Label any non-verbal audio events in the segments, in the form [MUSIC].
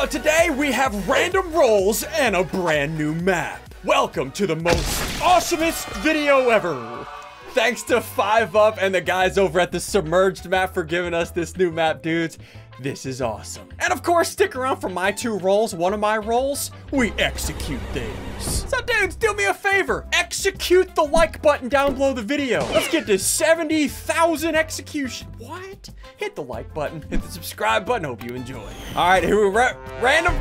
So today we have random roles and a brand new map. Welcome to the most awesomest video ever. Thanks to 5UP and the guys over at the Submerged map for giving us this new map, dudes. This is awesome. And of course, stick around for my two roles. One of my roles, we execute things. So dudes, do me a favor. Execute the like button down below the video. Let's get to 70,000 execution. What? Hit the like button, hit the subscribe button. Hope you enjoy. All right, here we ra random.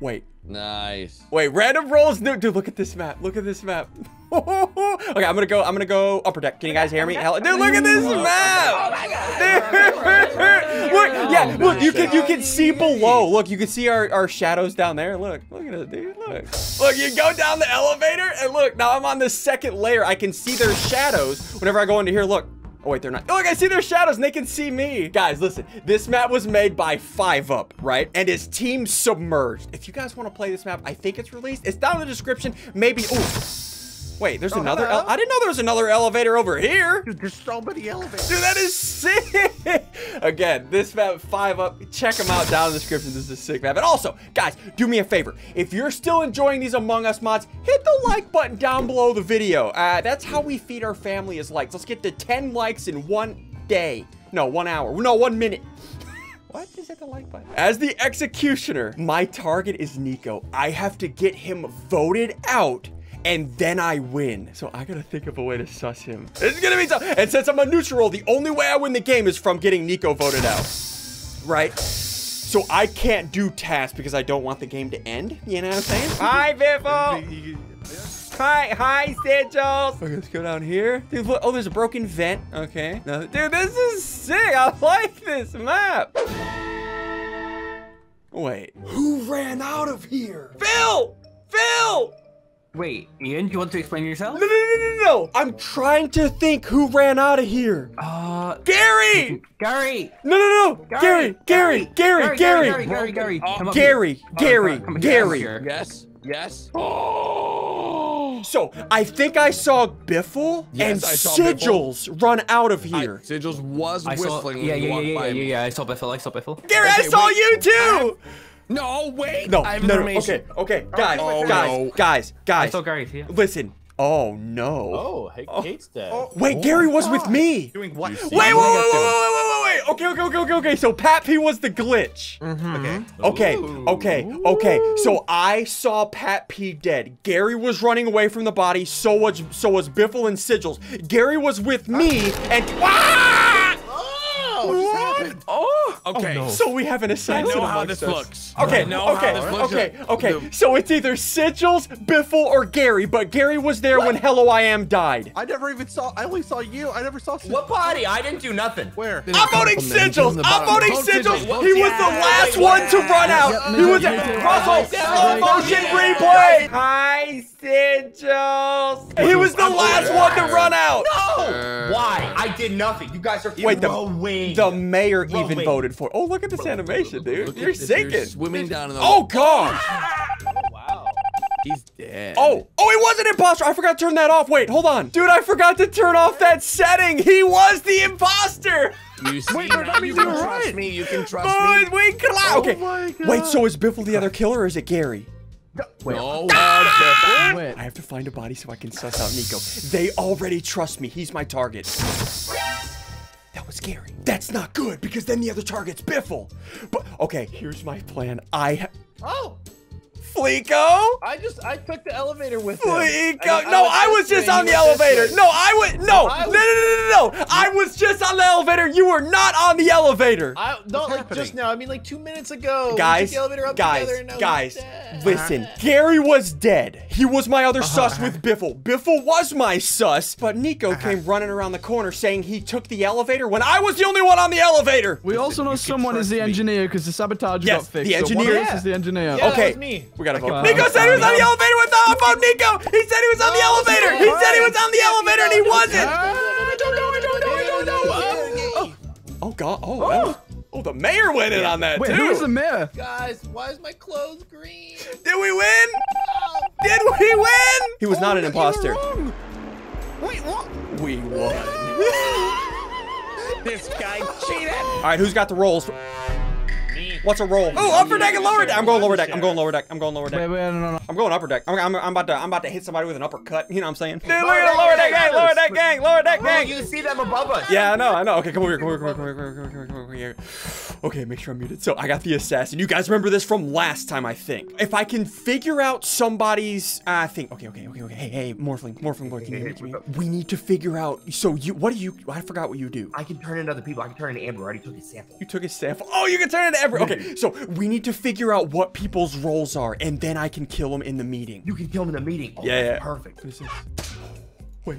Wait, Nice. Wait, random roles. No, dude, look at this map. Look at this map. [LAUGHS] [LAUGHS] okay, I'm gonna go. I'm gonna go upper deck. Can you guys hear me? Hell, dude, look at this map. Dude, look, [LAUGHS] yeah, look. You can you can see below. Look, you can see our our shadows down there. Look, look at it, dude. Look, look. You go down the elevator and look. Now I'm on the second layer. I can see their shadows whenever I go into here. Look. Oh, wait, they're not. Oh, look, I see their shadows and they can see me. Guys, listen. This map was made by 5UP, right? And his team Submerged. If you guys want to play this map, I think it's released. It's down in the description. Maybe. Oh, wait, there's Oh, another. I didn't know there was another elevator over here. Dude, there's so many elevators. Dude, that is sick. [LAUGHS] Again, this map 5UP. Check them out down in the description. This is a sick map. And also, guys, do me a favor. If you're still enjoying these Among Us mods, hit the like button down below the video. Uh, that's how we feed our family is likes. Let's get to 10 likes in one day. No, one hour. No, one minute. [LAUGHS] What is that the like button? As the executioner, my target is Nico. I have to get him voted out and then I win. So I gotta think of a way to suss him. This is gonna be tough. And since I'm a neutral, the only way I win the game is from getting Nico voted out. Right? So I can't do tasks because I don't want the game to end. You know what I'm saying? Hi, Biffle! Hi, hi, Sigils. Okay, let's go down here. Dude, look, oh, there's a broken vent. Okay. No, dude, this is sick. I like this map. Wait. Who ran out of here? Phil! Phil! Wait, Ian, do you want to explain yourself? No, no, no, no, no. I'm trying to think who ran out of here. Uh, Gary! Gary! No, no, no. Gary, Gary, Gary, Gary, Gary. Gary, Gary, Gary, here. Gary, Come Gary. Gary. Yes. Yes. [GASPS] So I think I saw Biffle Yes, and I saw Sigils run out of I, here. Sigils was I saw, whistling yeah, when you yeah, yeah, yeah, yeah, yeah, I saw Biffle, I saw Biffle. Gary, I saw wait. you too. No, wait. No, I have no, no. Okay, okay, guys, Oh, guys, no. guys, I saw Gary, yeah. Listen. Oh no. Oh, hey, Kate's dead. Wait, Gary was with me. Doing what? Wait, wait, wait, wait, wait, wait, wait, wait. Okay, okay, okay, okay, okay. So Pat P was the glitch. Okay. Okay, okay, okay. So I saw Pat P dead. Gary was running away from the body. So was so was Biffle and Sigils. Gary was with me and. Ah! Oh, what just happened? Oh. Okay. So we have an I assassin. know how this us. looks. Okay, I know how okay, looks. okay, okay. So it's either Sigils, Biffle, or Gary, but Gary was there when Hello I Am died. I never even saw. I only saw you. I never saw. Sid- What party? I didn't do nothing. Where? I'm voting Sigils. I'm voting Sigils. He was the last Yeah. one to run out. Yep, He was me a too. Russell slow motion replay. Hi, Sigils. He was the last one to run out. No! Why? I did nothing. You guys are Wait, the, the mayor even Throwing. voted for. Oh, look at this animation, dude. Look You're sinking. Swimming down in the. Oh gosh. [LAUGHS] Wow. he's dead. Oh, oh, he was an imposter. I forgot to turn that off. Wait, hold on. Dude, I forgot to turn off that setting. He was the imposter. You see, Wait, but now that means you can you're trust right. me. You can trust Boys, me. we cla- oh Okay. my God. Wait, so is Biffle the other killer or is it Gary? No. [LAUGHS] Wait. I have to find a body so I can suss out Nico. They already trust me. He's my target. That was scary. That's not good because then the other target's Biffle. But okay, here's my plan. I Oh, Fleeko? I just I took the elevator with him. Fleeko. I- I no, I was just on the elevator. No, I was no. I No, no, no, no, no. I was just on the elevator. You were not on the elevator. I not like happening? just now. I mean like two minutes ago. we guys, took the elevator up guys, together and now he's guys, dead. listen. Gary was dead. He was my other Uh-huh. sus with Biffle. Biffle was my sus, but Nico came running around the corner saying he took the elevator when I was the only one on the elevator. We also know you someone is the engineer because the sabotage Yes, got fixed. the so one engineer- of us is the engineer. Yeah, that okay, was me. We gotta vote. Uh, Nico said he was on the elevator with the I vote Nico. He said he was on the elevator. He said he was on the elevator and he wasn't. I don't know. I don't know. I don't know. Oh God. Oh. that Oh, the mayor went in on that Wait, too. who is the mayor? Guys, why is my clothes green? Did we win? Did we win? He was not an imposter. Wait, what? We won. This guy cheated. All right, who's got the roles? Me. What's a roll? Oh, upper deck and lower deck. I'm going lower deck. I'm going lower deck. I'm going lower deck. wait, no, no, no. I'm going upper deck. I'm, I'm, I'm about to I'm about to hit somebody with an uppercut. You know what I'm saying? Dude, look at the lower deck gang, lower deck gang, lower deck gang. you see them above us. Yeah, I know, I know. Okay, come over here, come over here, come over here, come over here, come over here, come over here. Okay, make sure I'm muted. So I got the assassin. You guys remember this from last time, I think. If I can figure out somebody's, uh, I think. Okay, okay, okay, okay. Hey, hey, Morphling, Morphling boy, can you hear me? Can you hear me? We need to figure out. So you, what do you? I forgot what you do. I can turn into other people. I can turn into Ambrew. I already took his sample. You took his sample. Oh, you can turn into every. Okay, so we need to figure out what people's roles are, and then I can kill them in the meeting. You can kill them in the meeting. Oh, Yeah, yeah. Perfect. What is this? Wait.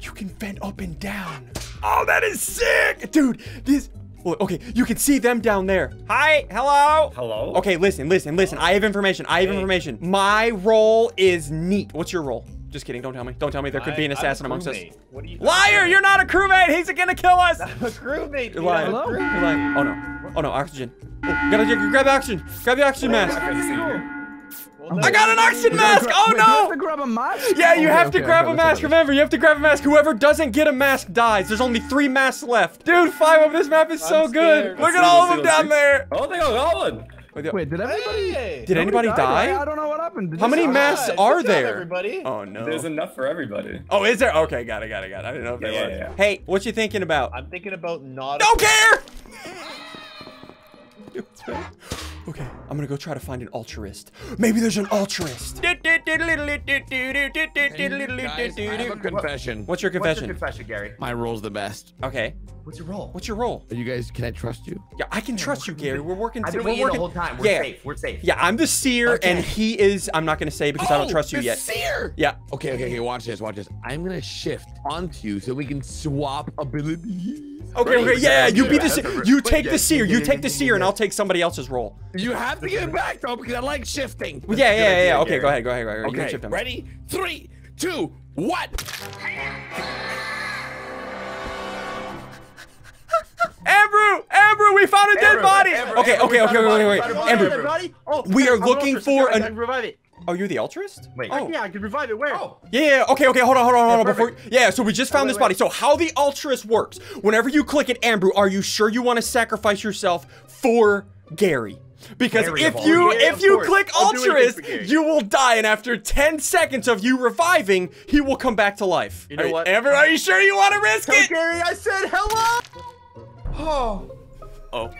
You can vent up and down. Oh, that is sick, dude. This. Well, okay, you can see them down there. Hi, hello. Hello? Okay, listen, listen, listen. I have information. I have information. My role is neat. What's your role? Just kidding. Don't tell me. Don't tell me there could be an I- I'm a assassin amongst us. What are you? Liar! You're not a crewmate. He's gonna kill us. [LAUGHS] I'm a crewmate. You're lying. Hello? crewmate. You're lying. Oh no. Oh no. Oxygen. Oh, gotta grab the oxygen. Grab the oxygen mask. Well, I got an oxygen mask. Oh Wait, do I have no. to grab a mask? Yeah, you Okay, have to okay, grab okay, a mask. Remember, you have to grab a mask. Whoever doesn't get a mask dies. There's only three masks left. Dude, five of this map is so I'm good. scared. Look at all of them down there. Oh, they got going. Wait, did everybody? Hey. Did anybody Nobody died? die? I, I don't know what happened. Did How many masks job, are there? everybody. Oh no. There's enough for everybody. Oh, is there? Okay, got it, got it, got it. I didn't know if there Yeah, was. yeah, yeah. Hey, what you thinking about? I'm thinking about not. Don't care. Okay, I'm gonna go try to find an altruist. Maybe there's an altruist. Guys, I have a confession. What's your What's your confession? confession, Gary? My role's the best. Okay. What's your role? What's your role? Are you guys, can I trust you? Yeah, I can trust you, Gary. We're working. I've been we're with the whole time. We're yeah. safe. We're safe. Yeah, I'm the seer, Okay. and he is. I'm not gonna say because I don't Oh, trust you the yet. Seer! Yeah. Okay, okay, okay. Watch this. Watch this. I'm gonna shift onto you so we can swap abilities. Okay, okay, yeah, you be the That's you take the seer, you take the seer, and. I'll take somebody else's role. You have to get it back though because I like shifting. Yeah, yeah, yeah, yeah. Okay, go ahead, go ahead, go ahead. Okay, shift them. ready? Three, two, one. Ambrew, Ambrew, we found a dead Ambrew, body. Ambrew, okay, Ambrew, okay, we okay, wait, wait, wait. found. Ambrew, We are looking for an- revive it. Oh, you're the altruist? Wait. Oh. Yeah, I can revive it. Where? Oh. Yeah, yeah, okay, okay, hold on, hold on, hold on. Yeah, Before, perfect. yeah, so we just found wait, this body. wait. So how the altruist works? Whenever you click it, Ambrew, are you sure you want to sacrifice yourself for Gary? Because Gary if you. Yeah, if you course. click I'll do anything altruist, you will die, and after 10 seconds of you reviving, he will come back to life. You know Are- what? Ambrew, are you sure you want to risk Hey, it? Gary, I said hello. Oh. Oh.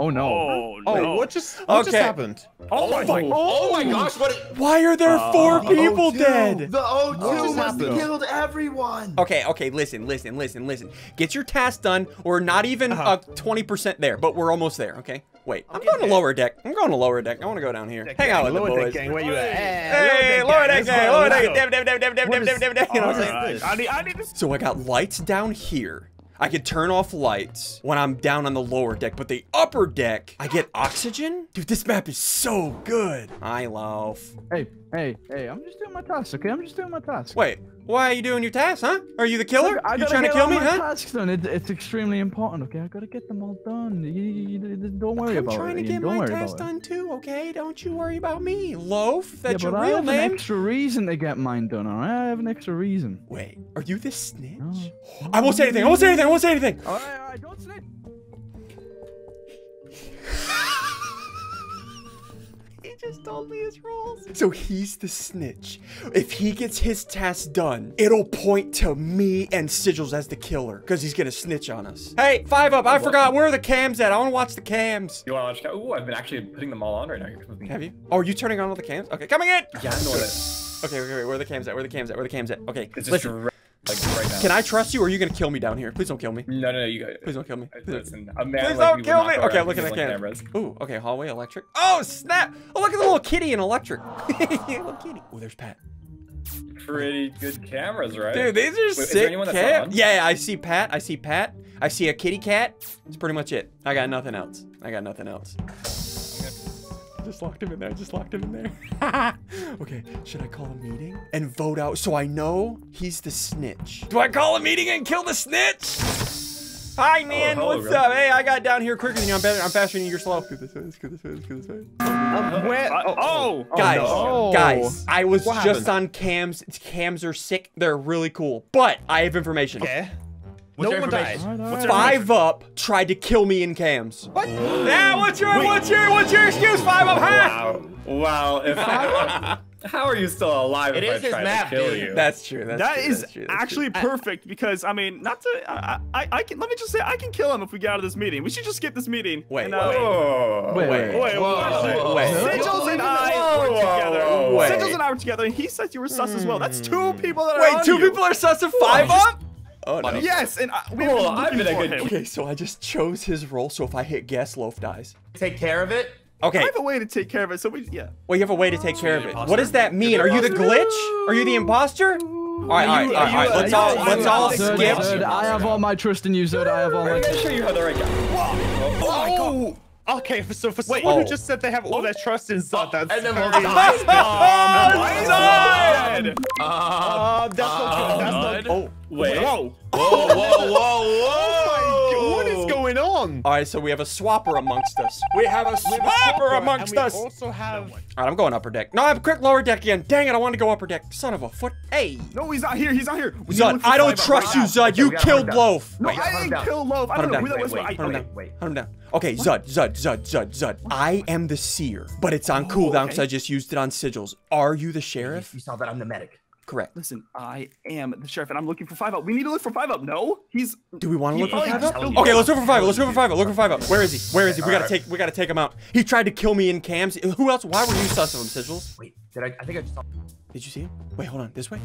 Oh no. Oh, what just what just happened? Oh my, oh my gosh, what? Why are there four people O2. dead? The O2 just must happened? killed everyone. Okay, okay, listen, listen, listen, listen. Get your task done. We're not even Uh-huh. uh, 20% there, but we're almost there, okay? Wait, I'm going to lower deck. I'm going to lower deck. I want to go down here. Hang out with the Lower deck boys. gang, where you at? Hey, lower deck gang, lower deck. What dab, is- dab, dab, You know what I'm saying? I need, I need to So I got lights down here. I could turn off lights when I'm down on the lower deck, but the upper deck, I get oxygen? Dude, this map is so good. I love. Hey, hey, hey! I'm just doing my task, okay? I'm just doing my task. Wait, why are you doing your task, huh? Are you the killer? I You trying to kill all me, my huh? tasks done. It, it's extremely important, okay? I gotta get them all done. You, you- you- don't worry about it. I'm trying to get my task done too, okay? Don't you worry about me. Loaf, that's yeah, your but I real have name. an extra reason to get mine done, alright? I have an extra reason. Wait, are you the snitch? No. I won't say anything. I won't say anything. I won't say anything. Alright, alright, don't snitch. Just told me his rules. So he's the snitch. If he gets his task done, it'll point to me and Sigils as the killer because he's gonna snitch on us. Hey, five up. I forgot. Where are the cams at? I want to watch the cams. You want to watch? Ooh, I've been actually putting them all on right now. You're supposed Have you? Oh, are you turning on all the cams? Okay, coming in. Yeah, I know it. [LAUGHS] Okay, okay, wait. Where are the cams at? Where are the cams at? Where are the cams at? Okay, It's just listen. right, like right now. Can I trust you, or are you gonna kill me down here? Please don't kill me. No, no, no. You got Please don't kill me. Please don't- Listen, a man Please like don't kill me. Okay, I'm looking at cameras. Ooh, okay, hallway electric. Oh, snap. Oh, look at the little kitty in electric. [LAUGHS] little kitty. Oh, there's Pat. Pretty good cameras, right? Dude, these are there sick anyone that's cat. on? Yeah, yeah, I see Pat. I see Pat. I see a kitty cat. That's pretty much it. I got nothing else. I got nothing else. Just locked him in there. I Just locked him in there. [LAUGHS] okay, should I call a meeting and vote out so I know he's the snitch? Do I call a meeting and kill the snitch? Hi, oh, man. hello, What's bro. up? Hey, I got down here quicker than you. I'm better. I'm faster than you. You're slow. Let's go this way. Let's go this way. Let's go this way. Uh, Where? Oh, oh. oh, Guys, no. guys, I was What just happened? on cams. Cams are sick. They're really cool. But I have information. Okay. What's No your one died. information? Alright, What's alright. Five up tried to kill me in cams. What? Yeah, what's your what's your what's your excuse? Five up, huh? Wow. Wow. If [LAUGHS] how are you still alive It if is I his map, to kill dude. you? That's true. That's That true, is that's true, that's actually true. perfect because I mean, not to I, I I can let me just say I can kill him if we get out of this meeting. We should just skip this meeting. Wait, and, uh, wait. Wait, Wait. wait. Wait, Whoa. Wait. Sigils and I Whoa, were whoa, together. whoa, whoa. Sigils and I were together, and he said you were sus as well. That's two people that are Wait, on two you. people are sus of five up? Oh no. Yes, and I, we Cool, were I've looking been a good him. Okay, so I just chose his role, so if I hit gas, Loaf dies. Take care of it. Okay, I have a way to take care of it, so we yeah. well, you have a way to take care of it. imposter. What does that mean? Are you the glitch? Are you the imposter? All right, all right, all right, all right. Let's all, let's all skip. I have all my trust in you, Zud. I have all my I'm sure you have the right guy. Oh! Okay, so for someone Oh. who just said they have all their trust in Zud, that's And then very we'll nice. [LAUGHS] Oh, Zud! Dead. Uh, that's not good. That's not good. Oh, Wait. Whoa. Whoa, whoa, whoa, Oh my god, what is going on? all right. So we have a swapper amongst us. We have a swapper amongst and we us. All also have. right, I'm going upper deck. No, I'm quick lower deck again. Dang it, I want to go upper deck. Son of a foot. Hey, No, he's not here. He's not here. We Zud, I don't trust right you. Zud. Okay, You we gotta hunt killed. Loaf. No, Wait, I didn't down. kill Loaf. I don't know down. who that Wait, was. wait, I, Hunt him okay, wait. Hunt him down. Okay, Zud, Zud, Zud, Zud, Zud. I am the seer, but it's on oh, cooldown because. I just used it on sigils. Are you the sheriff? You saw that I'm the medic. Correct. Listen, I am the sheriff, and I'm looking for Five Up. We need to look for Five Up. No, he's. Do we want to look for He- five up? Okay, let's look for five. up. Let's look for five. up. Look for five up. Where is he? Where is he? We gotta take. We gotta take him out. He tried to kill me in cams. Who else? Why were you sus of him, sigils? Wait, did I? I think I just saw. Him Did you see him? Wait, hold on. This way.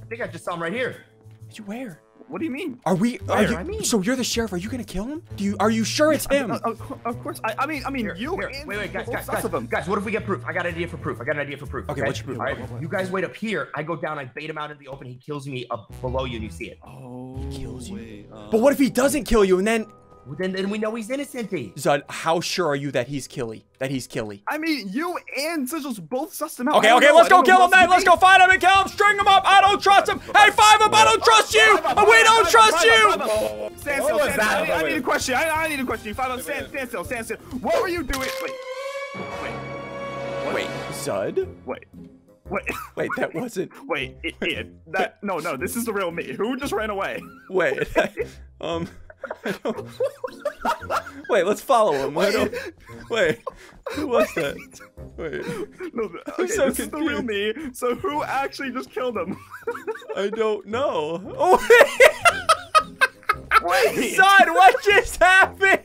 I think I just saw him right here. Did you where? What do you mean? Are we? Are you? I mean- So you're the sheriff. Are you gonna kill him? Do you? Are you sure it's him? Uh, of, of course. I, I mean, I mean, Here, you here. Wait, wait, guys, guys, guys, of them. guys. What if we get proof? I got an idea for proof. I got an idea for proof. Okay, what's your proof? All right, What, what, you guys wait up here. I go down. I bait him out in the open. He kills me up below you, and you see it. Oh, he kills you. wait, uh, But what if he doesn't kill you and then? Well, Then, then we know he's innocent. Zud, how sure are you that he's Killy? That he's Killy? I mean, you and Sigils both sussed him out. Okay, okay, know. let's go kill him then. Let's go find him and kill him. String him up. I don't trust him. Hey, five up. I don't trust you. We don't trust you. Stand still, What stand still. I, I need a question. I, I need a question. Five up, stand, stand still, stand still. What were you doing? Wait, wait, Wait, Zud? wait, wait, Wait, that wasn't. [LAUGHS] wait. It, it, that no, no. This is the real me. Who just ran away? Wait. [LAUGHS] um. [LAUGHS] Wait, let's follow him. Don't- Wait, who was that? Wait, No, okay, so this is the real me. So who actually just killed him? I don't know. [LAUGHS] Oh, Wait, son, what just happened?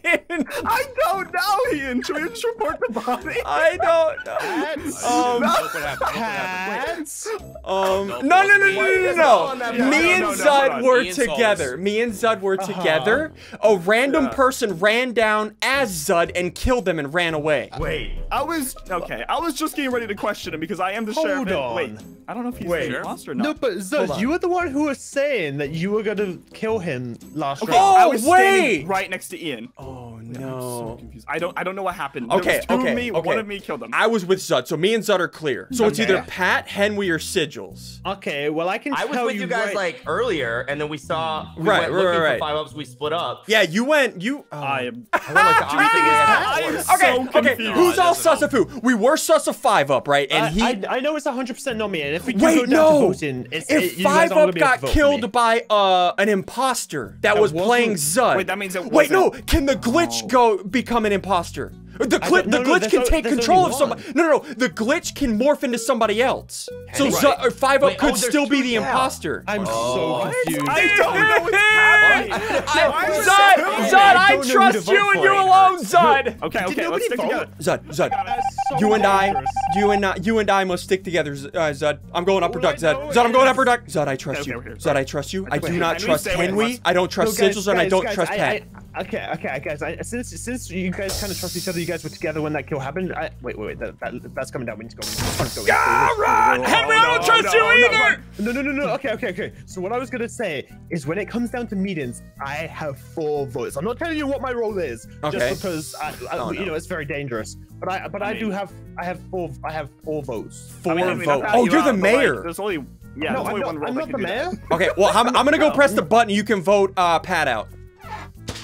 I don't know, Ian. Should we just report the body? I don't know. Um, [LAUGHS] Hats? um, no, no, no, no, no, no, no. Yeah, Me and no, no, Zud were together. Me and Zud were together. A random Yeah. person ran down as Zud and killed them and ran away. Wait. I was okay. I was just getting ready to question him because I am the Hold sheriff. and- on. Wait, I don't know if he's Wait. the imposter or not. No, but Zud, you were the one who was saying that you were gonna kill him last Okay, round. I Oh, was wait. standing right next to Ian. Oh I'm so no. confused. I don't. I don't know what happened. Okay, there was two okay, of me. okay. One of me killed him. I was with Zud, so me and Zud are clear. So it's either Pat, Henry, or Sigils. Okay, well I can I was with you guys right- like earlier, and then we saw we Right, went right, looking right. for five ups. We split up. Yeah, you went. You. oh. I am. [LAUGHS] I went like the [LAUGHS] opposite way as I am before. so Okay, okay. confused. Who's all sus of who? We were sus of five up, right? And I, he. I, I know it's 100% not me, and if we do Wait, go down no. to voting, it's, if it, you five up be able to got killed by uh an imposter that, That was playing Zud. Wait, that means it Wait, no. Can the glitch Oh. go become an imposter? The, I cli- don't- the no, no, glitch there's can o- take control of somebody. No, no, no. The glitch can morph into somebody else. So Right. Zud, or five Wait, could oh, still be the now. imposter. I'm Oh. so confused. I don't know what's happening. Why is Zud, it- Zud, I, I don't know who to trust you and you alone, Zud. Okay, Did okay, let's nobody stick vote? together. Zud, Zud. That's so You and I, you and I, you and I must stick together, Z- uh, Zud. I'm going upper All duck, I Zud. I'm going is- upper duck. Zud, I trust you. okay, okay, Zud, I trust you. I do not trust stay away Henry. I don't trust No, Sigils, and I don't trust Pat. I- okay, okay, guys. I, since since you guys kind of trust each other, you guys were together when that kill happened. I, wait, wait, wait. That, that, that's coming down. We need to go. We need to go. Run! Henry, I don't no, trust no, you no, either. No, no, no, no. Okay, okay, okay. So what I was gonna say is, when it comes down to meetings, I have four votes. I'm not telling you what my role is, Okay. just because I, I, Oh, you know it's very dangerous. But I, but I, do have, I have four, I have four votes. Four I mean, I mean, votes. Oh, help you're you the out, but, like, mayor. There's only yeah. no, there's I'm only not, one role I'm not the mayor. Okay, well, I'm, I'm gonna go press the button. You can vote uh, Pat out.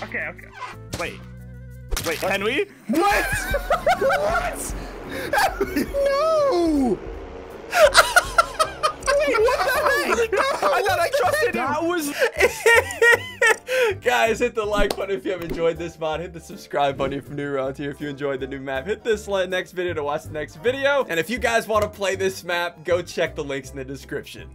Okay, okay. Wait, wait, Henry? What? what? No. Wait, what the [LAUGHS] oh heck? I thought I trusted him. That was [LAUGHS] Guys, hit the like button if you have enjoyed this mod. Hit the subscribe button if you're new around here if you enjoyed the new map. Hit this next video to watch the next video. And if you guys want to play this map, go check the links in the description.